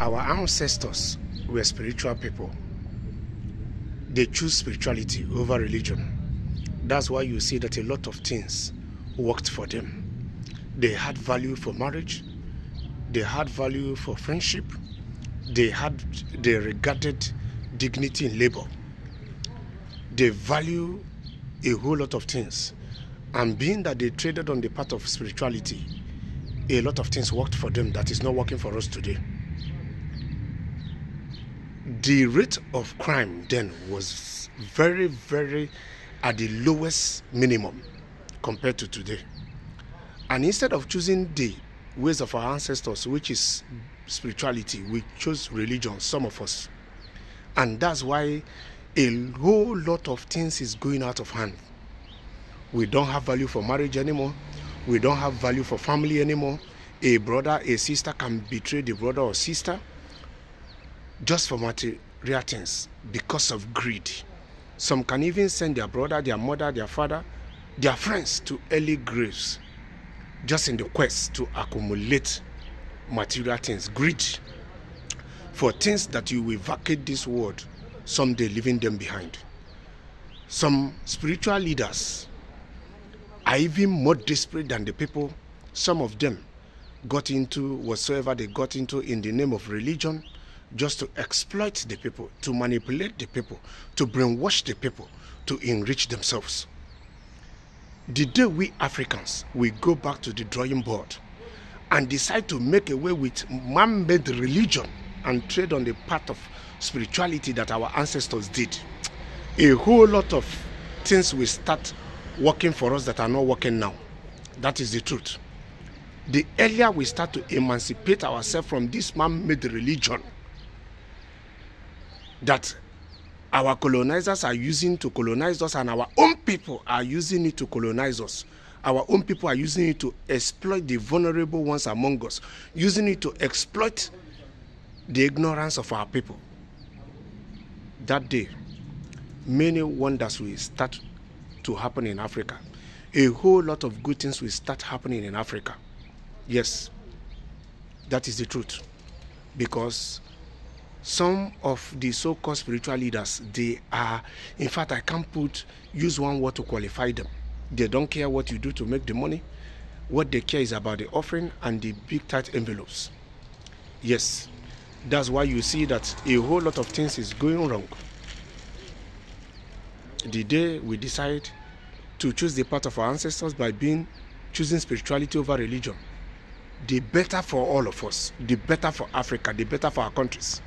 Our ancestors were spiritual people. They choose spirituality over religion. That's why you see that a lot of things worked for them. They had value for marriage, they had value for friendship, they had they regarded dignity in labor. They value a whole lot of things. And being that they traded on the path of spirituality, a lot of things worked for them that is not working for us today. The rate of crime then was very, very at the lowest minimum compared to today. And instead of choosing the ways of our ancestors, which is spirituality, we chose religion, some of us. And that's why a whole lot of things is going out of hand. We don't have value for marriage anymore. We don't have value for family anymore. A brother, a sister can betray the brother or sister just for material things because of greed. Some can even send their brother, their mother, their father, their friends to early graves just in the quest to accumulate material things. Greed for things that you will vacate this world someday, leaving them behind. Some spiritual leaders are even more desperate than the people. Some of them got into whatsoever they got into in the name of religion just to exploit the people, to manipulate the people, to brainwash the people, to enrich themselves. The day we Africans we go back to the drawing board and decide to make away with man-made religion and trade on the path of spirituality that our ancestors did, a whole lot of things will start working for us that are not working now. That is the truth. The earlier we start to emancipate ourselves from this man-made religion, that our colonizers are using to colonize us and our own people are using it to colonize us. Our own people are using it to exploit the vulnerable ones among us, using it to exploit the ignorance of our people. That day, many wonders will start to happen in Africa. A whole lot of good things will start happening in Africa. Yes, that is the truth. Because some of the so-called spiritual leaders they are in fact i can't put use one word to qualify them. They don't care what you do to make the money. What they care is about the offering and the big tight envelopes. Yes that's why you see that a whole lot of things is going wrong. The day we decide to choose the path of our ancestors by being choosing spirituality over religion the better for all of us the better for africa the better for our countries